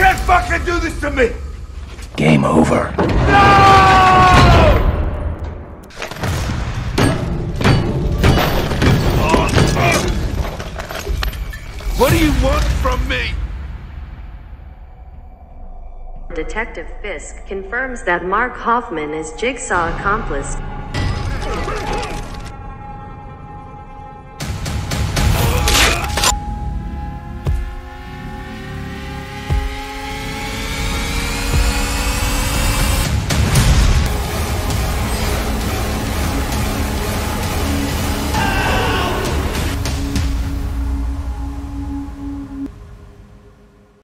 can't fucking do this to me! Game over. No! What do you want from me? Detective Fisk confirms that Mark Hoffman is Jigsaw accomplice.